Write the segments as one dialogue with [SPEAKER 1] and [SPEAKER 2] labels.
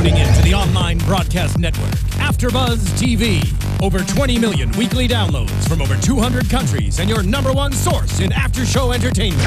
[SPEAKER 1] tuning in to the online broadcast network, AfterBuzz TV. Over 20 million weekly downloads from over 200 countries and your number one source in after-show entertainment.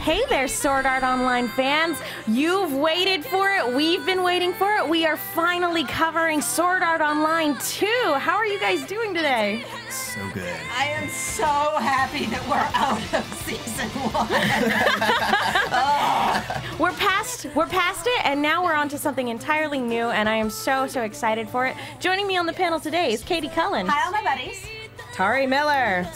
[SPEAKER 2] Hey there, Sword Art Online fans. You've waited for it. We've been waiting for it. We are finally covering Sword Art Online 2. How are you guys doing today?
[SPEAKER 3] So good.
[SPEAKER 4] I am so happy that we're out of season one.
[SPEAKER 2] We're past we're past it and now we're on to something entirely new and I am so so excited for it. Joining me on the panel today is Katie Cullen,
[SPEAKER 4] Hi, all my buddies.
[SPEAKER 2] Tauri Miller.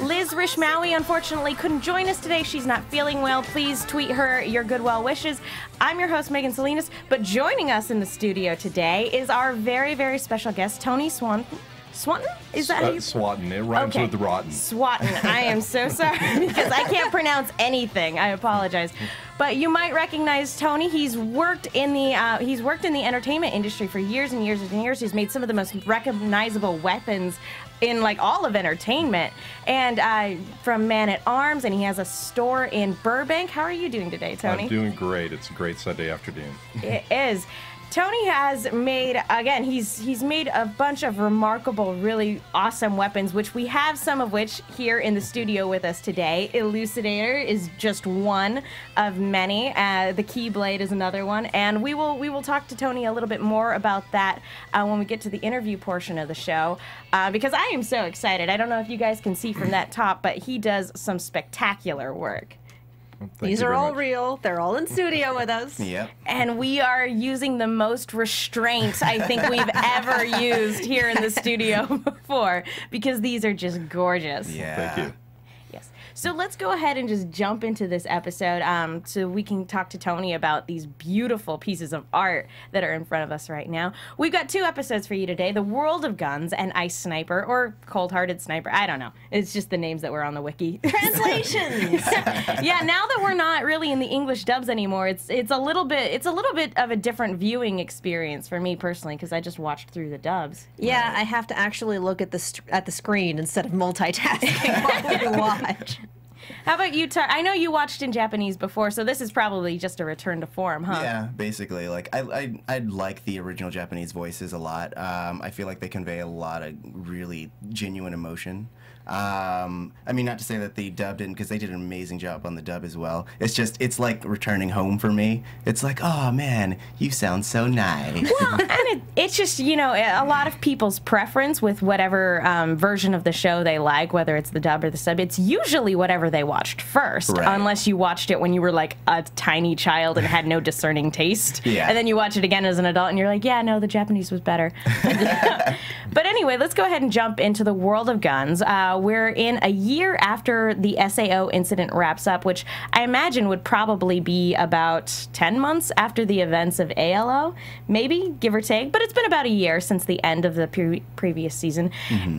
[SPEAKER 2] Liz Rishmawy unfortunately couldn't join us today. She's not feeling well. Please tweet her your good well wishes. I'm your host, Megan Salinas, but joining us in the studio today is our very, very special guest, Tony Swan. Swanton? Is that how
[SPEAKER 5] Uh,
[SPEAKER 2] you
[SPEAKER 5] Swatton. It rhymes
[SPEAKER 2] Okay.
[SPEAKER 5] with rotten.
[SPEAKER 2] Swatton. I am so sorry because I can't pronounce anything. I apologize. But you might recognize Tony. He's worked in the uh, he's worked in the entertainment industry for years and years and years. He's made some of the most recognizable weapons in like all of entertainment, and uh, from Man at Arms, and he has a store in Burbank. How are you doing today, Tony?
[SPEAKER 5] I'm doing great. It's a great Sunday afternoon.
[SPEAKER 2] It is. Tony has made again. He's he's made a bunch of remarkable, really awesome weapons, which we have some of which here in the studio with us today. Elucidator is just one of many. Uh, the Keyblade is another one, and we will we will talk to Tony a little bit more about that uh, when we get to the interview portion of the show, uh, because I am so excited. I don't know if you guys can see from that top, but he does some spectacular work.
[SPEAKER 5] Thank
[SPEAKER 4] These are all
[SPEAKER 5] much.
[SPEAKER 4] real. They're all in studio with us.
[SPEAKER 3] Yep.
[SPEAKER 2] And we are using the most restraint I think we've ever used here in the studio before because these are just gorgeous.
[SPEAKER 3] Yeah.
[SPEAKER 5] Thank you.
[SPEAKER 2] So let's go ahead and just jump into this episode um, so we can talk to Tony about these beautiful pieces of art that are in front of us right now. We've got two episodes for you today The World of Guns and Ice Sniper, or Cold Hearted Sniper. I don't know. It's just the names that were on the wiki.
[SPEAKER 4] Translations.
[SPEAKER 2] yeah, now that we're not really in the English dubs anymore, it's it's a little bit it's a little bit of a different viewing experience for me personally because I just watched through the dubs.
[SPEAKER 4] yeah, I have to actually look at the st- at the screen instead of multitasking while we watch.
[SPEAKER 2] How about you? Tar- I know you watched in Japanese before, so this is probably just a return to form, huh?
[SPEAKER 3] Yeah, basically, like I, I, I like the original Japanese voices a lot. Um, I feel like they convey a lot of really genuine emotion. Um, I mean, not to say that the dub didn't, because they did an amazing job on the dub as well. It's just, it's like returning home for me. It's like, oh man, you sound so nice.
[SPEAKER 2] Well, and it, it's just you know a lot of people's preference with whatever um, version of the show they like, whether it's the dub or the sub. It's usually whatever they watched first,
[SPEAKER 3] Right.
[SPEAKER 2] unless you watched it when you were like a tiny child and had no discerning taste.
[SPEAKER 3] Yeah.
[SPEAKER 2] And then you watch it again as an adult, and you're like, yeah, no, the Japanese was better. but anyway, let's go ahead and jump into the world of guns. Uh, we're in a year after the SAO incident wraps up, which I imagine would probably be about 10 months after the events of ALO, maybe, give or take. But it's been about a year since the end of the pre- previous season.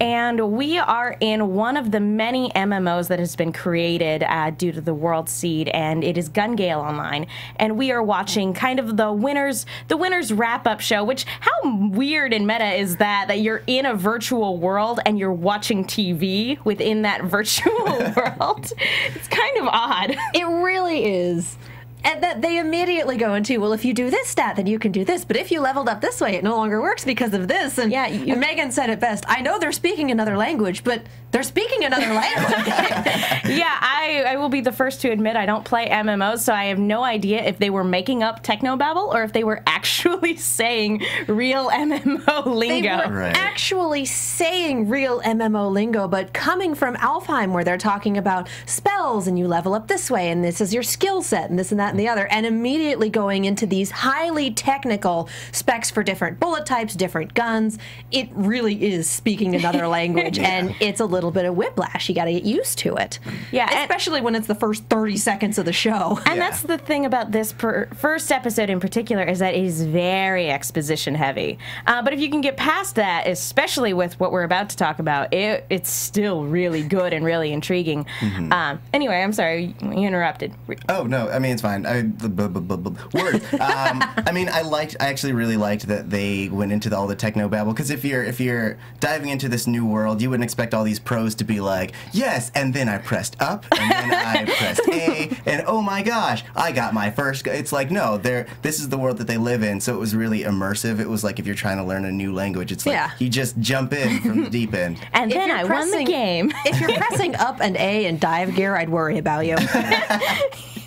[SPEAKER 2] And we are in one of the many MMOs that has been created uh, due to the World Seed, and it is Gun Gale Online. And we are watching kind of the winners, the winners wrap up show, which how weird and meta is that, that you're in a virtual world and you're watching TV within that virtual world? It's kind of odd.
[SPEAKER 4] It really is. And that they immediately go into, well, if you do this stat, then you can do this. But if you leveled up this way, it no longer works because of this. And,
[SPEAKER 2] Yeah, you-
[SPEAKER 4] and Megan said it best. I know they're speaking another language, but they're speaking another language.
[SPEAKER 2] yeah, I, I will be the first to admit I don't play MMOs, so I have no idea if they were making up technobabble or if they were actually saying real MMO lingo.
[SPEAKER 4] They
[SPEAKER 2] lingo.
[SPEAKER 4] were
[SPEAKER 3] Right.
[SPEAKER 4] actually saying real MMO lingo, but coming from Alfheim, where they're talking about spells and you level up this way, and this is your skill set, and this and that and the other, and immediately going into these highly technical specs for different bullet types, different guns. It really is speaking another language, and it's a little little bit of whiplash. You got to get used to it.
[SPEAKER 2] Yeah,
[SPEAKER 4] especially when it's the first thirty seconds of the show.
[SPEAKER 2] And
[SPEAKER 3] Yeah.
[SPEAKER 2] that's the thing about this per- first episode in particular is that it is very exposition heavy. Uh, but if you can get past that, especially with what we're about to talk about, it, it's still really good and really intriguing.
[SPEAKER 3] Mm-hmm.
[SPEAKER 2] Um, anyway, I'm sorry you interrupted.
[SPEAKER 3] Oh no, I mean it's fine. I the bu- bu- bu- bu- word. Um, I mean I liked. I actually really liked that they went into the, all the techno babble because if you're if you're diving into this new world, you wouldn't expect all these pros to be like yes, and then I pressed up, and then I pressed A, and oh my gosh, I got my first. go-" It's like no, they're this is the world that they live in, so it was really immersive. It was like if you're trying to learn a new language, it's like
[SPEAKER 4] Yeah.
[SPEAKER 3] you just jump in from the deep end.
[SPEAKER 2] And
[SPEAKER 4] If
[SPEAKER 2] then
[SPEAKER 4] you're
[SPEAKER 2] I won the game.
[SPEAKER 4] if you're pressing up and A and dive gear, I'd worry about you.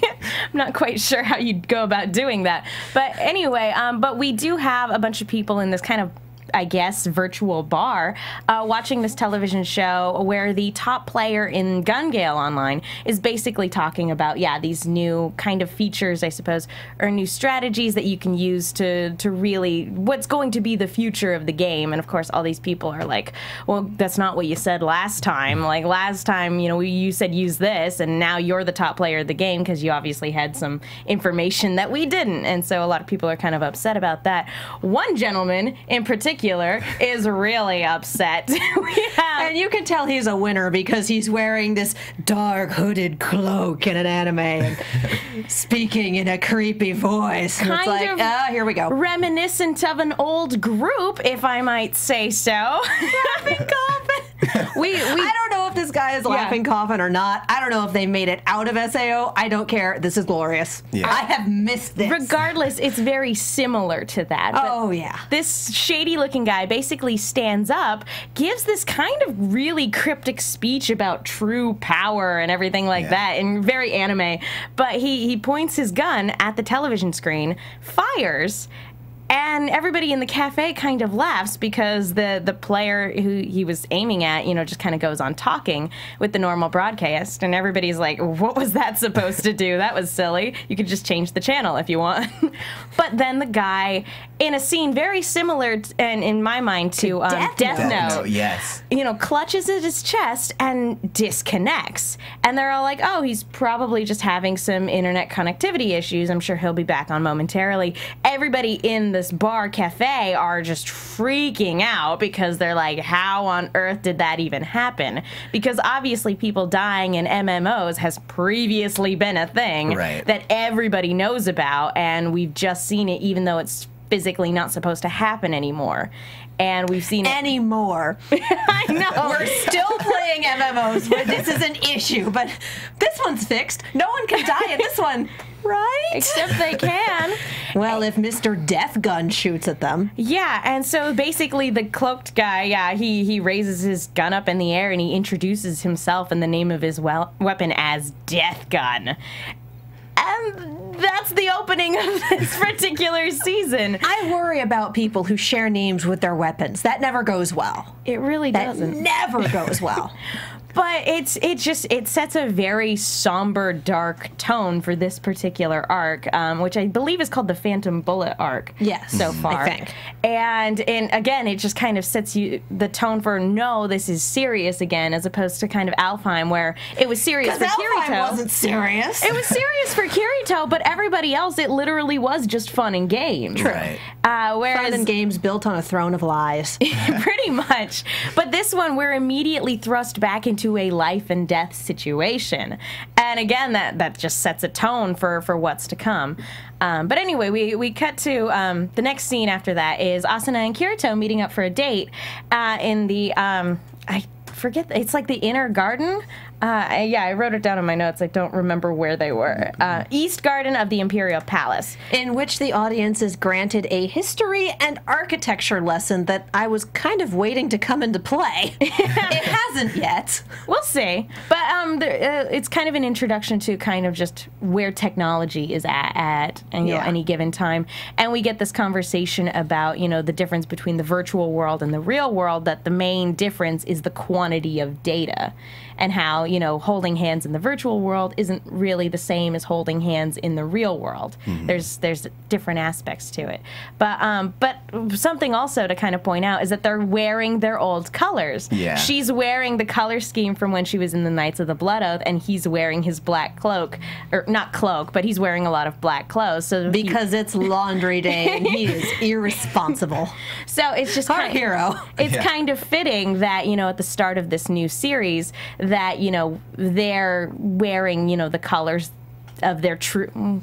[SPEAKER 2] I'm not quite sure how you'd go about doing that. But anyway, um, but we do have a bunch of people in this kind of. I guess virtual bar uh, watching this television show where the top player in Gun Gale Online is basically talking about yeah these new kind of features I suppose or new strategies that you can use to to really what's going to be the future of the game. And of course all these people are like well that's not what you said last time. Like last time you know you said use this and now you're the top player of the game because you obviously had some information that we didn't. And so a lot of people are kind of upset about that. One gentleman in particular is really upset have
[SPEAKER 4] And you can tell he's a winner because he's wearing this dark hooded cloak in an anime and speaking in a creepy voice.
[SPEAKER 2] Kind
[SPEAKER 4] like,
[SPEAKER 2] of
[SPEAKER 4] ah, here we go.
[SPEAKER 2] reminiscent of an old group if i might say so Coffin. We, we
[SPEAKER 4] I don't know if this guy is laughing coffin or not. I don't know if they made it out of SAO. I don't care. This is glorious.
[SPEAKER 3] Yeah.
[SPEAKER 4] I have missed this.
[SPEAKER 2] regardless it's very similar to that but
[SPEAKER 4] Oh, yeah.
[SPEAKER 2] this shady looking guy basically stands up gives this kind of really cryptic speech about true power and everything like
[SPEAKER 3] Yeah.
[SPEAKER 2] that and very anime but he he points his gun at the television screen fires and everybody in the cafe kind of laughs because the the player who he was aiming at, you know, just kind of goes on talking with the normal broadcast, and everybody's like, "What was that supposed to do? That was silly. You could just change the channel if you want." but then the guy, in a scene very similar, t- and in my mind, to, um,
[SPEAKER 4] Death
[SPEAKER 2] Death,
[SPEAKER 4] Note.
[SPEAKER 2] Note,
[SPEAKER 3] Death Note, yes.
[SPEAKER 2] you know, clutches at his chest and disconnects. And they're all like, oh, he's probably just having some internet connectivity issues. I'm sure he'll be back on momentarily. Everybody in this bar cafe are just freaking out because they're like, how on earth did that even happen? Because obviously, people dying in MMOs has previously been a thing
[SPEAKER 3] Right.
[SPEAKER 2] that everybody knows about. And we've just seen it, even though it's physically not supposed to happen anymore. And we've seen it.
[SPEAKER 4] Anymore.
[SPEAKER 2] I know.
[SPEAKER 4] We're still playing MMOs, but this is an issue. But this one's fixed. No one can die in this one, right?
[SPEAKER 2] Except they can.
[SPEAKER 4] Well, if Mr. Death Gun shoots at them.
[SPEAKER 2] Yeah, and so basically the cloaked guy, yeah, he he raises his gun up in the air and he introduces himself in the name of his wel- weapon as Death Gun. And that's the opening of this particular season.
[SPEAKER 4] I worry about people who share names with their weapons. That never goes well.
[SPEAKER 2] It really
[SPEAKER 4] That
[SPEAKER 2] doesn't.
[SPEAKER 4] never goes well.
[SPEAKER 2] but it's it just it sets a very somber dark tone for this particular arc um, which i believe is called the phantom bullet arc
[SPEAKER 4] Yes,
[SPEAKER 2] so far.
[SPEAKER 4] I think.
[SPEAKER 2] and and again it just kind of sets you the tone for no this is serious again as opposed to kind of alfheim where it was serious for kirito
[SPEAKER 4] wasn't serious.
[SPEAKER 2] it was serious for Kirito, but everybody else, it literally was just fun and games.
[SPEAKER 3] Right.
[SPEAKER 2] Uh, whereas
[SPEAKER 4] Fun and games built on a throne of lies.
[SPEAKER 2] pretty much. But this one, we're immediately thrust back into a life and death situation, and again, that that just sets a tone for for what's to come. Um, but anyway, we we cut to um, the next scene after that is Asuna and Kirito meeting up for a date uh, in the um, I forget it's like the inner garden. Uh, yeah, I wrote it down in my notes. I don't remember where they were. Uh, East Garden of the Imperial Palace.
[SPEAKER 4] in which the audience is granted a history and architecture lesson that I was kind of waiting to come into play. it hasn't yet.
[SPEAKER 2] We'll see, but um, there, uh, it's kind of an introduction to kind of just where technology is at at you know,
[SPEAKER 4] Yeah.
[SPEAKER 2] any given time, and we get this conversation about you know the difference between the virtual world and the real world. That the main difference is the quantity of data, and how you know holding hands in the virtual world isn't really the same as holding hands in the real world. There's there's different aspects to it, but um, but something also to kind of point out is that they're wearing their old colors.
[SPEAKER 3] Yeah.
[SPEAKER 2] she's wearing the color scheme from when she was in the Knights of the Blood Oath, and he's wearing his black cloak, or not cloak, but he's wearing a lot of black clothes. So he-
[SPEAKER 4] Because it's laundry day and he is irresponsible.
[SPEAKER 2] so it's just
[SPEAKER 4] Our
[SPEAKER 2] kind
[SPEAKER 4] hero.
[SPEAKER 2] It's
[SPEAKER 3] Yeah.
[SPEAKER 2] kind of fitting that you know at the start of this new series that you know they're wearing you know the colors of their true. Mm,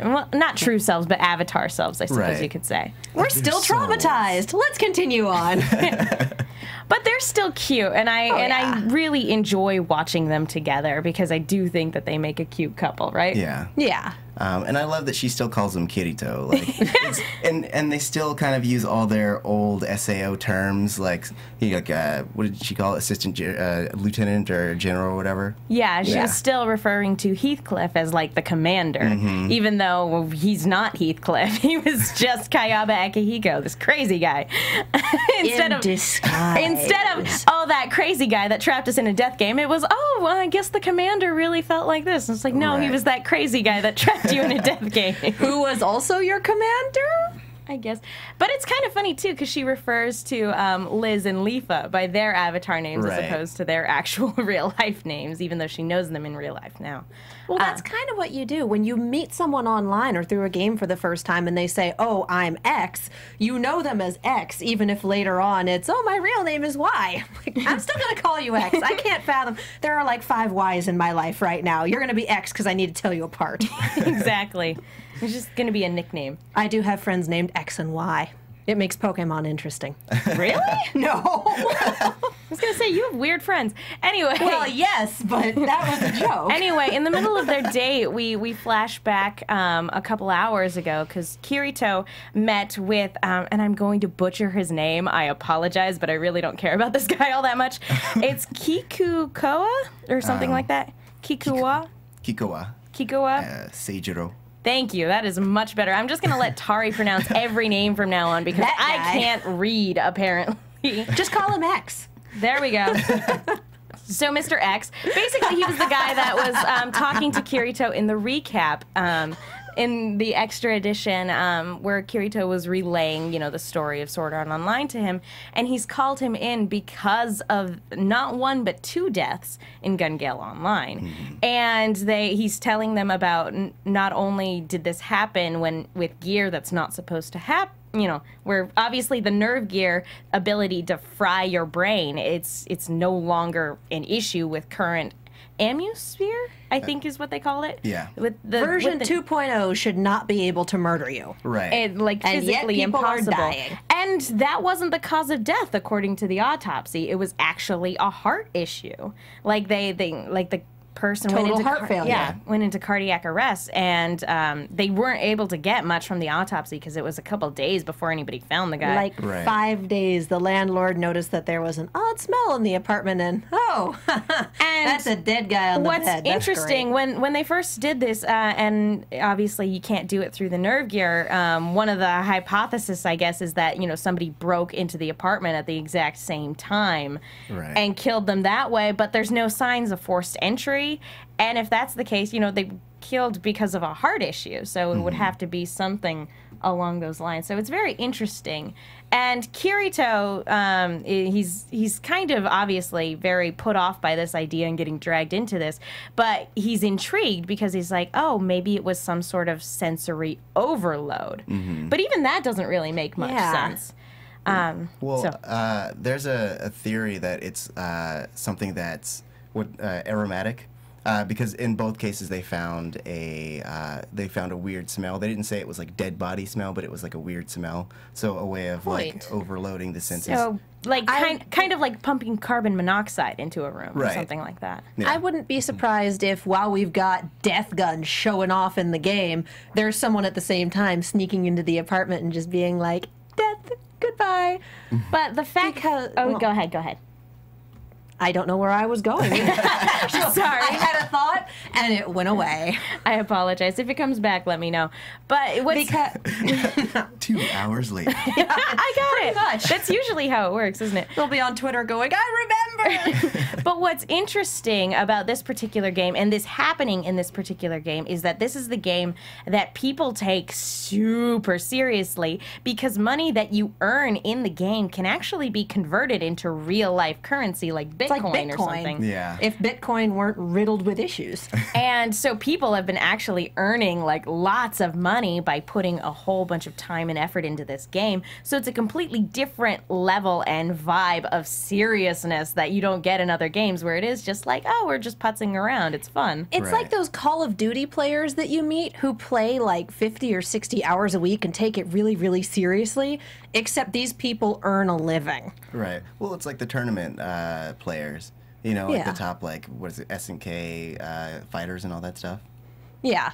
[SPEAKER 2] well, not true selves, but avatar selves, I suppose
[SPEAKER 3] Right.
[SPEAKER 2] you could say.
[SPEAKER 4] We're still
[SPEAKER 3] so-
[SPEAKER 4] traumatized. Let's continue on.
[SPEAKER 2] But they're still cute, and I oh, and
[SPEAKER 4] yeah.
[SPEAKER 2] I really enjoy watching them together because I do think that they make a cute couple, right?
[SPEAKER 3] Yeah.
[SPEAKER 4] yeah.
[SPEAKER 3] Um, and I love that she still calls him Kirito. Like, it's, and and they still kind of use all their old Sao terms, like he like uh, what did she call it, assistant ge- uh, lieutenant or general or whatever.
[SPEAKER 2] Yeah, she's
[SPEAKER 3] Yeah.
[SPEAKER 2] still referring to Heathcliff as like the commander,
[SPEAKER 3] Mm-hmm.
[SPEAKER 2] even though he's not Heathcliff. He was just Kayaba Akihiko, this crazy guy. instead
[SPEAKER 4] In
[SPEAKER 2] of
[SPEAKER 4] disguise.
[SPEAKER 2] instead of oh that crazy guy that trapped us in a death game, it was oh well, I guess the commander really felt like this. And it's like no, he was that crazy guy that trapped you in a death game.
[SPEAKER 4] Who was also your commander?
[SPEAKER 2] I guess. But it's kind of funny too because she refers to um, Liz and Leafa by their avatar names as opposed to their actual real life names, even though she knows them in real life now.
[SPEAKER 4] Well, that's kind of what you do when you meet someone online or through a game for the first time and they say, "Oh, I'm X." You know them as X, even if later on it's, "Oh, my real name is Y." Like, I'm still gonna call you X. I can't fathom. There are like five Ys in my life right now. You're gonna be X because I need to tell you apart.
[SPEAKER 2] exactly. It's just going to be a nickname.
[SPEAKER 4] I do have friends named X and Y. It makes Pokemon interesting.
[SPEAKER 2] Really?
[SPEAKER 4] no.
[SPEAKER 2] I was going to say, you have weird friends. Anyway.
[SPEAKER 4] well, yes, but that was a joke.
[SPEAKER 2] Anyway, in the middle of their date, we we flash back um, a couple hours ago because Kirito met with, um, and I'm going to butcher his name. I apologize, but I really don't care about this guy all that much. It's Kikukoa or something like that. Kikuwa,
[SPEAKER 3] Kikoa,
[SPEAKER 2] Kikuwa.
[SPEAKER 3] uh, Seijiro.
[SPEAKER 2] Thank you. That is much better. I'm just going to let Tauri pronounce every name from now on because I can't read apparently.
[SPEAKER 4] Just call him X.
[SPEAKER 2] There we go. So Mr. X, basically, he was the guy that was um, talking to Kirito in the recap. Um, in the extra edition, um, where Kirito was relaying, you know, the story of Sword Art Online to him, and he's called him in because of not one but two deaths in Gun Gale Online, and they he's telling them about n- not only did this happen when with gear that's not supposed to happen you know where obviously the nerve gear ability to fry your brain it's it's no longer an issue with current amusphere i uh, think is what they call it
[SPEAKER 3] Yeah.
[SPEAKER 2] with the
[SPEAKER 4] Version
[SPEAKER 2] with the,
[SPEAKER 4] 2.0 should not be able to murder you.
[SPEAKER 3] Right.
[SPEAKER 2] it, like
[SPEAKER 4] And yet
[SPEAKER 2] physically
[SPEAKER 4] people are
[SPEAKER 2] impossible
[SPEAKER 4] dying.
[SPEAKER 2] and that wasn't the cause of death according to the autopsy it was actually a heart issue like they they like the person went
[SPEAKER 4] Total
[SPEAKER 2] into
[SPEAKER 4] heart failure.
[SPEAKER 2] yeah went into cardiac arrest and um, they weren't able to get much from the autopsy because it was a couple days before anybody found the guy
[SPEAKER 4] Like
[SPEAKER 3] Right.
[SPEAKER 4] five days, the landlord noticed that there was an odd smell in the apartment, and oh, and that's a dead guy on the
[SPEAKER 2] What's
[SPEAKER 4] bed. That's
[SPEAKER 2] interesting
[SPEAKER 4] great.
[SPEAKER 2] when when they first did this, uh, and obviously you can't do it through the nerve gear. Um, one of the hypotheses, I guess, is that you know somebody broke into the apartment at the exact same time
[SPEAKER 3] Right.
[SPEAKER 2] and killed them that way. But there's no signs of forced entry, and if that's the case, you know they killed because of a heart issue, so it would have to be something along those lines. So it's very interesting. And Kirito, um, he's he's kind of obviously very put off by this idea and getting dragged into this, but he's intrigued because he's like, oh, maybe it was some sort of sensory overload. But even that doesn't really make much
[SPEAKER 4] Yeah.
[SPEAKER 2] sense. Um,
[SPEAKER 3] Well,
[SPEAKER 2] so-
[SPEAKER 3] uh, there's a, a theory that it's uh, something that's what uh, aromatic, uh, because in both cases they found a uh, they found a weird smell. They didn't say it was like dead body smell, but it was like a weird smell. So a way of like overloading the senses.
[SPEAKER 2] so like
[SPEAKER 4] I-
[SPEAKER 2] kind kind of like pumping carbon monoxide into a room or something like that.
[SPEAKER 3] Yeah.
[SPEAKER 4] I wouldn't be surprised if while we've got death guns showing off in the game, there's someone at the same time sneaking into the apartment and just being like, "Death, goodbye."
[SPEAKER 2] But the fact
[SPEAKER 4] Because-
[SPEAKER 2] oh,
[SPEAKER 4] well-
[SPEAKER 2] go ahead, go ahead.
[SPEAKER 4] I don't know where I was going.
[SPEAKER 2] Sorry.
[SPEAKER 4] I had a thought and it went away.
[SPEAKER 2] I apologize. If it comes back, let me know. But what's
[SPEAKER 4] Because
[SPEAKER 3] Two hours later.
[SPEAKER 2] I got it.
[SPEAKER 4] much.
[SPEAKER 2] That's usually how it works, isn't it?
[SPEAKER 4] they'll be on Twitter going, I remember.
[SPEAKER 2] But what's interesting about this particular game and this happening in this particular game is that this is the game that people take super seriously because money that you earn in the game can actually be converted into real life currency like Bitcoin,
[SPEAKER 4] It's like
[SPEAKER 2] or
[SPEAKER 4] Bitcoin.
[SPEAKER 2] something.
[SPEAKER 3] Yeah.
[SPEAKER 4] If Bitcoin weren't riddled with issues.
[SPEAKER 2] And so people have been actually earning like lots of money by putting a whole bunch of time and effort into this game. So it's a completely different level and vibe of seriousness that you don't get in other games where it is just like, oh, we're just putzing around. It's fun.
[SPEAKER 4] It's
[SPEAKER 3] Right.
[SPEAKER 4] like those Call of Duty players that you meet who play like 50 or 60 hours a week and take it really, really seriously, except these people earn a living.
[SPEAKER 3] Right. Well, it's like the tournament uh, players. You know, like
[SPEAKER 4] Yeah.
[SPEAKER 3] the top, like what is it, S and K uh, fighters and all that stuff.
[SPEAKER 4] Yeah.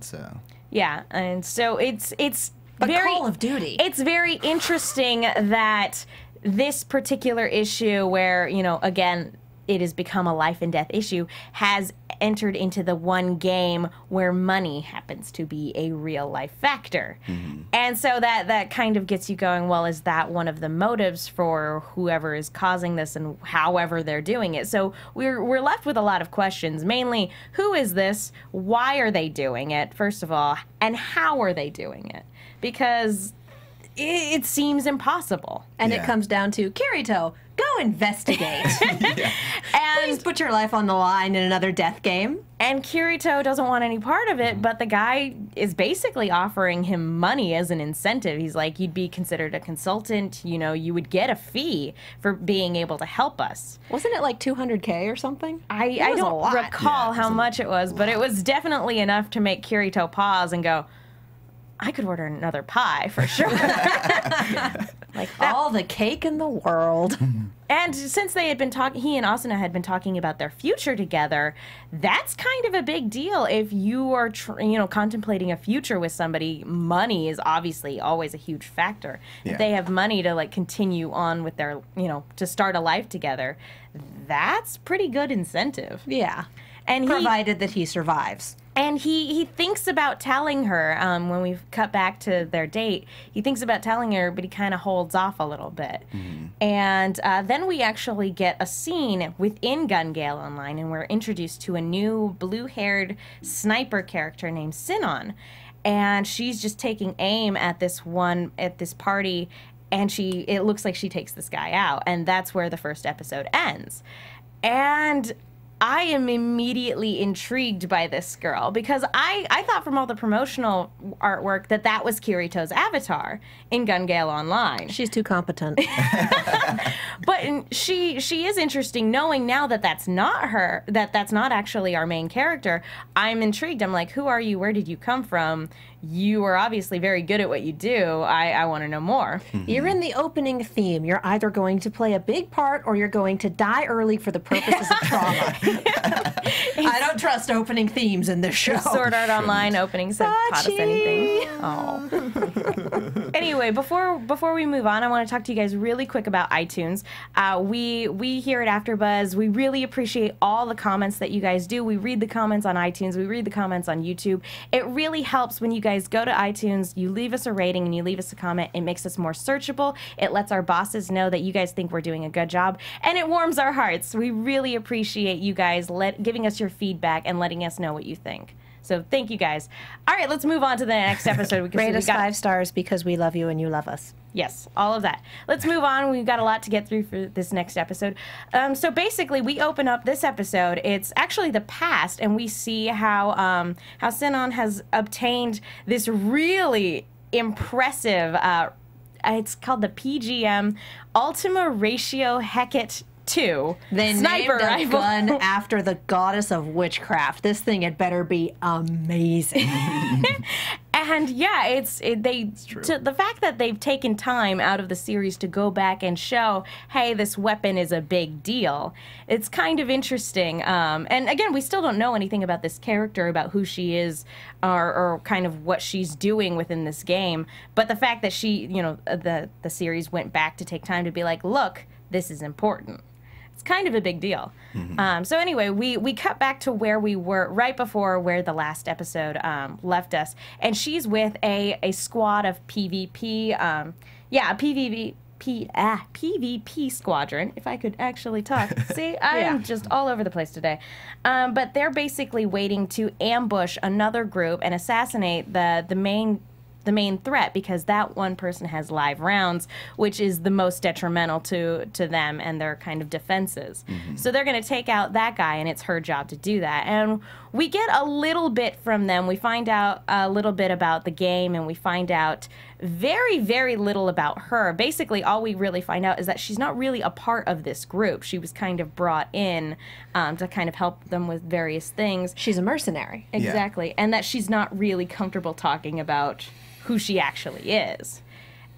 [SPEAKER 3] So.
[SPEAKER 2] Yeah, and so it's it's
[SPEAKER 4] But
[SPEAKER 2] very
[SPEAKER 4] Call of Duty.
[SPEAKER 2] It's very interesting that this particular issue, where you know, again, it has become a life and death issue, has entered into the one game where money happens to be a real life factor, mm-hmm. and so that that kind of gets you going. Well, is that one of the motives for whoever is causing this and however they're doing it? So we're we're left with a lot of questions. Mainly, who is this? Why are they doing it? First of all, and how are they doing it? Because it, it seems impossible.
[SPEAKER 4] And it comes down to Kirito, go investigate.
[SPEAKER 2] And
[SPEAKER 4] Please put your life on the line in another death game.
[SPEAKER 2] and Kirito doesn't want any part of it, mm-hmm. but the guy is basically offering him money as an incentive. He's like, you'd be considered a consultant, you know, you would get a fee for being able to help us.
[SPEAKER 4] Wasn't it like 200k or something?
[SPEAKER 2] I, I don't recall
[SPEAKER 3] Yeah,
[SPEAKER 2] how much it was, but it was definitely enough to make Kirito pause and go, I could order another pie for sure. like that
[SPEAKER 4] All the cake in the world.
[SPEAKER 2] And since they had been talking, he and Asuna had been talking about their future together. That's kind of a big deal. If you are, tr- you know, contemplating a future with somebody, money is obviously always a huge factor. If they have money to like continue on with their, you know, to start a life together, that's pretty good incentive.
[SPEAKER 4] yeah.
[SPEAKER 2] And he,
[SPEAKER 4] Provided that he survives.
[SPEAKER 2] and he he thinks about telling her um, when we cut back to their date. He thinks about telling her, but he kind of holds off a little bit. And uh, then we actually get a scene within Gun Gale Online, and we're introduced to a new blue-haired sniper character named Sinon, and she's just taking aim at this one at this party. And she, it looks like she takes this guy out, and that's where the first episode ends. And I am immediately intrigued by this girl because I, I thought from all the promotional artwork that that was Kirito's avatar in Gun Gale Online.
[SPEAKER 4] She's too competent.
[SPEAKER 2] But she she is interesting knowing now that that's not her that that's not actually our main character. I'm intrigued. I'm like, who are you? Where did you come from? You are obviously very good at what you do. I, I want to know more.
[SPEAKER 4] You're in the opening theme. You're either going to play a big part or you're going to die early for the purposes of trauma. I don't trust opening themes in this show.
[SPEAKER 2] Sword Art Online openings have taught us anything. Oh. anyway, before before we move on, I want to talk to you guys really quick about iTunes. Uh, we we here at AfterBuzz, we really appreciate all the comments that you guys do. We read the comments on iTunes. We read the comments on YouTube. It really helps when you guys go to iTunes, you leave us a rating and you leave us a comment. It makes us more searchable. It lets our bosses know that you guys think we're doing a good job, and it warms our hearts. We really appreciate you guys let giving us your feedback and letting us know what you think. So thank you guys. All right, let's move on to the next episode. because
[SPEAKER 4] Rate
[SPEAKER 2] we
[SPEAKER 4] us
[SPEAKER 2] got-
[SPEAKER 4] five stars because we love you and you love us.
[SPEAKER 2] Yes, all of that. Let's move on. We've got a lot to get through for this next episode. Um, so basically, we open up this episode. It's actually the past, and we see how um, how Sinon has obtained this really impressive. Uh, it's called the PGM Ultima Ratio Hecate. Two
[SPEAKER 4] They
[SPEAKER 2] sniper
[SPEAKER 4] named a
[SPEAKER 2] rifle.
[SPEAKER 4] gun after the goddess of witchcraft. This thing had better be amazing.
[SPEAKER 2] And yeah, it's it, they to, the fact that they've taken time out of the series to go back and show, hey, this weapon is a big deal. It's kind of interesting. Um, and again, we still don't know anything about this character, about who she is, or, or kind of what she's doing within this game. But the fact that she, you know, uh, the the series went back to take time to be like, look, this is important. It's kind of a big deal. Um, so anyway, we we cut back to where we were right before where the last episode um, left us, and she's with a a squad of PvP. Um, yeah, a PvP. P, ah, PvP squadron, if I could actually talk. See, I am
[SPEAKER 4] Yeah.
[SPEAKER 2] just all over the place today. Um, but they're basically waiting to ambush another group and assassinate the the main the main threat because that one person has live rounds, which is the most detrimental to to them and their kind of defenses. So they're going to take out that guy, and it's her job to do that. And we get a little bit from them. We find out a little bit about the game, and we find out very very little about her. Basically, all we really find out is that she's not really a part of this group. She was kind of brought in um, to kind of help them with various things.
[SPEAKER 4] She's a mercenary.
[SPEAKER 2] Exactly. And that she's not really comfortable talking about who she actually is.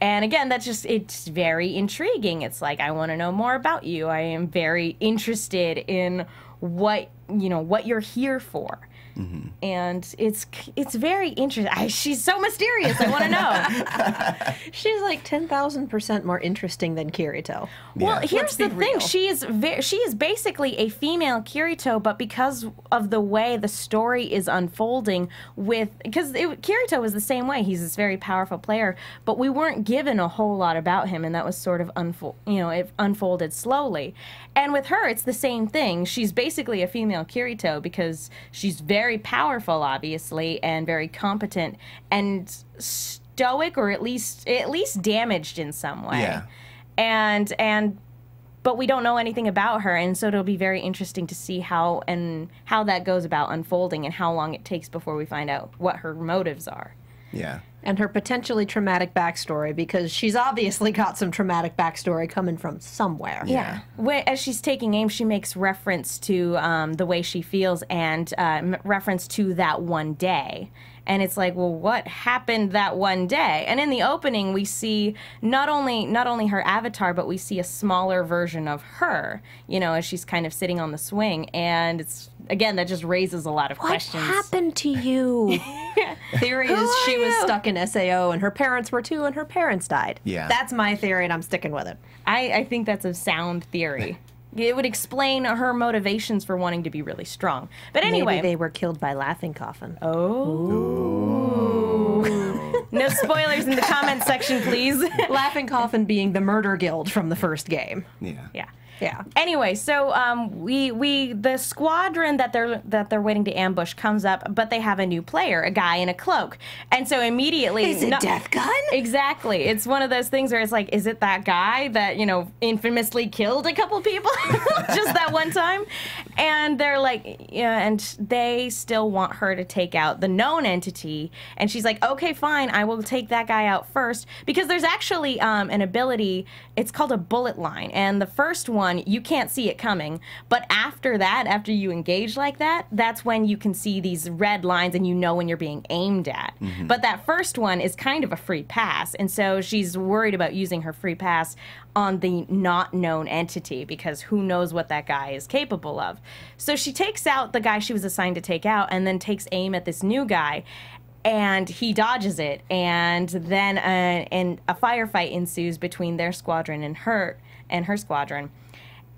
[SPEAKER 2] And again, that's just, it's very intriguing. It's like, I want to know more about you. I am very interested in what, you know, what you're here for. Mm-hmm. And it's it's very interesting. I, she's so mysterious. I want to know.
[SPEAKER 4] She's like 10,000% more interesting than Kirito.
[SPEAKER 2] Well, here's
[SPEAKER 4] Let's
[SPEAKER 2] the
[SPEAKER 4] be
[SPEAKER 2] thing: she is ve- she is basically a female Kirito, but because of the way the story is unfolding, with because Kirito was the same way. He's this very powerful player, but we weren't given a whole lot about him, and that was sort of unfold. You know, it unfolded slowly. And with her, it's the same thing. She's basically a female Kirito because she's very powerful, obviously, and very competent and stoic, or at least at least damaged in some way
[SPEAKER 3] Yeah.
[SPEAKER 2] and and but we don't know anything about her and so it'll be very interesting to see how and how that goes about unfolding and how long it takes before we find out what her motives are
[SPEAKER 3] Yeah.
[SPEAKER 4] And her potentially traumatic backstory because she's obviously got some traumatic backstory coming from somewhere.
[SPEAKER 2] yeah. Wh- as she's taking aim she makes reference to um, the way she feels and uh, reference to that one day and it's like well what happened that one day and in the opening we see not only not only her avatar but we see a smaller version of her you know as she's kind of sitting on the swing and it's again that just raises a lot of
[SPEAKER 4] What
[SPEAKER 2] questions what
[SPEAKER 4] happened to you? theory is she
[SPEAKER 2] are
[SPEAKER 4] was stuck in SAO and her parents were too and her parents died.
[SPEAKER 3] Yeah.
[SPEAKER 4] That's my theory and I'm sticking with it.
[SPEAKER 2] I, I think that's a sound theory it would explain her motivations for wanting to be really strong but anyway
[SPEAKER 4] Maybe they were killed by Laughing Coffin. Oh.
[SPEAKER 2] no spoilers in the comments section please
[SPEAKER 4] Laughing Coffin being the murder guild from the first game.
[SPEAKER 3] Yeah.
[SPEAKER 2] yeah
[SPEAKER 4] Yeah.
[SPEAKER 2] Anyway, so um, we we the squadron that they're that they're waiting to ambush comes up, but they have a new player, a guy in a cloak, and so immediately
[SPEAKER 4] Is it
[SPEAKER 2] no-
[SPEAKER 4] Death Gun?
[SPEAKER 2] Exactly, it's one of those things where it's like, is it that guy that you know infamously killed a couple people just that one time? And they're like, yeah, and they still want her to take out the known entity, and she's like, okay, fine, I will take that guy out first because there's actually um, an ability. It's called a bullet line, and the first one you can't see it coming, but after that, after you engage like that, that's when you can see these red lines and you know when you're being aimed at. But that first one is kind of a free pass, and so she's worried about using her free pass on the not known entity because who knows what that guy is capable of. So she takes out the guy she was assigned to take out and then takes aim at this new guy and he dodges it. And then uh, and a firefight ensues between their squadron and her and her squadron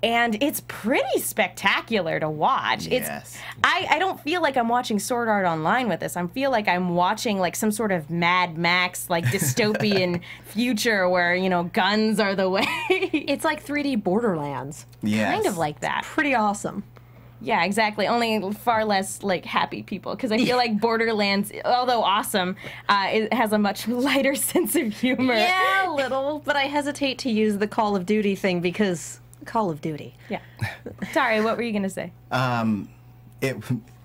[SPEAKER 2] and it's pretty spectacular to watch.
[SPEAKER 3] Yes.
[SPEAKER 2] It's I, I don't feel like I'm watching Sword Art Online with this. I feel like I'm watching like some sort of Mad Max like dystopian future where, you know, guns are the way.
[SPEAKER 4] It's like 3D Borderlands.
[SPEAKER 3] Yes.
[SPEAKER 2] kind of like that.
[SPEAKER 4] Pretty awesome.
[SPEAKER 2] Yeah, exactly. Only far less like happy people because I feel like Borderlands, although awesome, uh, it has a much lighter sense of humor.
[SPEAKER 4] Yeah, a little, but I hesitate to use the Call of Duty thing because Call of Duty.
[SPEAKER 2] Yeah. Sorry, what were you gonna say?
[SPEAKER 3] Um, it.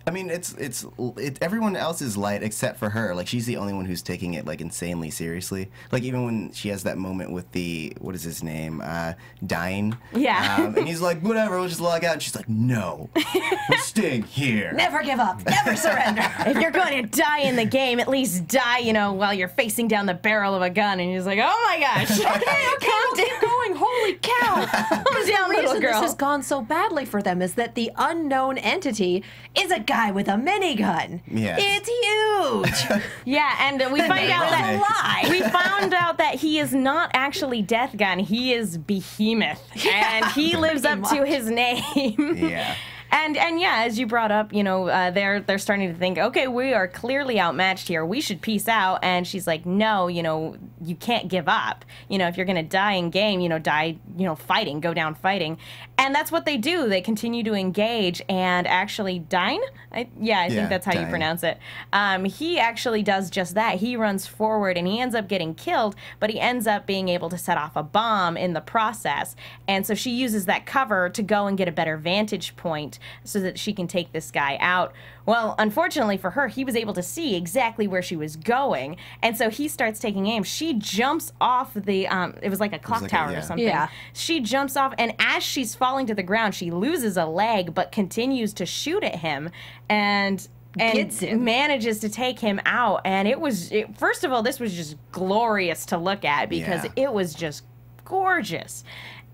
[SPEAKER 3] I mean, it's it's it, everyone else is light except for her. Like she's the only one who's taking it like insanely seriously. Like even when she has that moment with the what is his name, uh, dying.
[SPEAKER 2] Yeah.
[SPEAKER 3] Um, and he's like, whatever, we'll just log out. And she's like, no, we're staying here.
[SPEAKER 4] Never give up, never surrender.
[SPEAKER 2] if you're going to die in the game, at least die, you know, while you're facing down the barrel of a gun. And he's like, oh my gosh.
[SPEAKER 4] Calm down. going. Holy cow!
[SPEAKER 2] Calm down,
[SPEAKER 4] the
[SPEAKER 2] little
[SPEAKER 4] reason
[SPEAKER 2] girl.
[SPEAKER 4] this has gone so badly for them is that the unknown entity is a guy with a minigun.
[SPEAKER 3] Yes.
[SPEAKER 4] It's huge.
[SPEAKER 2] Yeah, and we find out that
[SPEAKER 4] lie.
[SPEAKER 2] we found out that he is not actually Death Gun. He is Behemoth, and he lives up
[SPEAKER 4] pretty
[SPEAKER 2] to his name.
[SPEAKER 3] Yeah.
[SPEAKER 2] And and yeah, as you brought up, you know, uh, they're they're starting to think, okay, we are clearly outmatched here. We should peace out. And she's like, no, you know, you can't give up. You know, if you're gonna die in game, you know, die, you know, fighting, go down fighting. And that's what they do. They continue to engage and actually Dyne. I, yeah, I
[SPEAKER 3] Yeah,
[SPEAKER 2] think that's how you pronounce it. Um, he actually does just that. He runs forward and he ends up getting killed, but he ends up being able to set off a bomb in the process. And so she uses that cover to go and get a better vantage point so that she can take this guy out. Well, unfortunately for her, he was able to see exactly where she was going. And so he starts taking aim. She jumps off the, um, it was like a clock
[SPEAKER 3] like a-
[SPEAKER 2] tower
[SPEAKER 3] yeah.
[SPEAKER 2] or something.
[SPEAKER 4] Yeah.
[SPEAKER 2] She jumps off, and as she's falling to the ground, she loses a leg, but continues to shoot at him, and and
[SPEAKER 4] Gets him.
[SPEAKER 2] manages to take him out. And it was, it, first of all, this was just glorious to look at because
[SPEAKER 3] Yeah.
[SPEAKER 2] it was just gorgeous,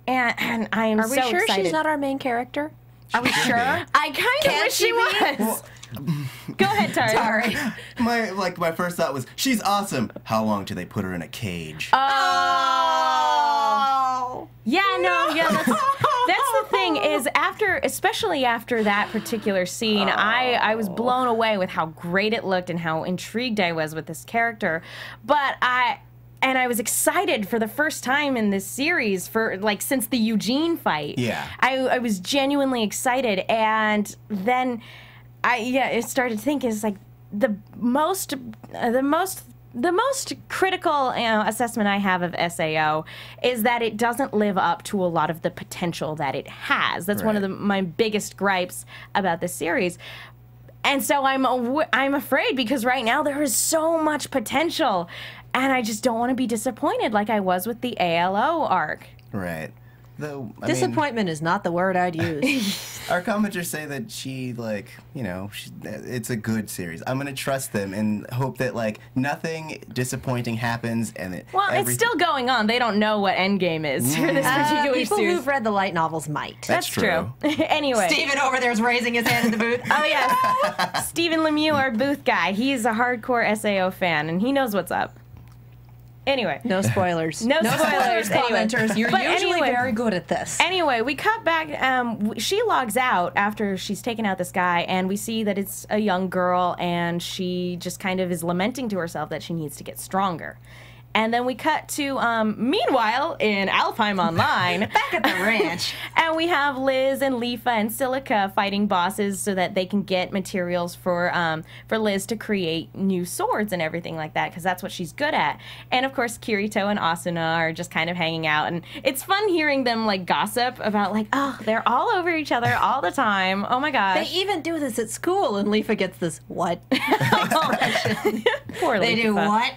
[SPEAKER 2] and and I am
[SPEAKER 4] Are we
[SPEAKER 2] so
[SPEAKER 4] sure
[SPEAKER 2] excited.
[SPEAKER 4] she's not our main character?
[SPEAKER 2] Are we sure? I kind of wish
[SPEAKER 4] she
[SPEAKER 2] she
[SPEAKER 4] be?
[SPEAKER 2] was. Go ahead, Tauri.
[SPEAKER 4] Sorry.
[SPEAKER 3] My like my first thought was she's awesome. How long do they put her in a cage?
[SPEAKER 4] Oh. oh.
[SPEAKER 2] Yeah, no, yeah, that's that's the thing is after especially after that particular scene, I I was blown away with how great it looked and how intrigued I was with this character. But I and I was excited for the first time in this series for like since the Eugene fight.
[SPEAKER 3] Yeah.
[SPEAKER 2] I I was genuinely excited and then I yeah, it started to think is like the most uh, the most the most critical you know, assessment I have of SAO is that it doesn't live up to a lot of the potential that it has. That's one of the, my biggest gripes about this series. And so I'm aw- I'm afraid because right now there is so much potential and I just don't want to be disappointed like I was with the ALO arc.
[SPEAKER 3] right. Though I mean,
[SPEAKER 4] Disappointment is not the word I'd use.
[SPEAKER 3] our commenters say that she like you know she, it's a good series. I'm gonna trust them and hope that like nothing disappointing happens and it.
[SPEAKER 2] Well, it's still going on. They don't know what Endgame is for this
[SPEAKER 4] Uh,
[SPEAKER 2] particular
[SPEAKER 4] people
[SPEAKER 2] series.
[SPEAKER 4] who've read the light novels might.
[SPEAKER 3] That's
[SPEAKER 2] true. anyway.
[SPEAKER 4] Steven over there is raising his hand in the booth.
[SPEAKER 2] Oh yeah, Stephen Lemieux, our booth guy. He's a hardcore SAO fan, and he knows what's up. Anyway,
[SPEAKER 4] No spoilers.
[SPEAKER 2] No spoilers, anyway.
[SPEAKER 4] commenters. You're
[SPEAKER 2] But
[SPEAKER 4] usually
[SPEAKER 2] anyway-
[SPEAKER 4] very good at this.
[SPEAKER 2] Anyway, we cut back. Um, she logs out after she's taken out this guy, and we see that it's a young girl, and she just kind of is lamenting to herself that she needs to get stronger. And then we cut to, um, meanwhile, in Alfheim Online.
[SPEAKER 4] Back at the ranch.
[SPEAKER 2] And we have Liz and Leafa and Silica fighting bosses so that they can get materials for um, for Liz to create new swords and everything like that because that's what she's good at. And of course, Kirito and Asuna are just kind of hanging out, and it's fun hearing them like gossip about like, oh, they're all over each other all the time. Oh my gosh.
[SPEAKER 4] They even do this at school, and Leafa gets this what?
[SPEAKER 2] poor
[SPEAKER 4] they do what?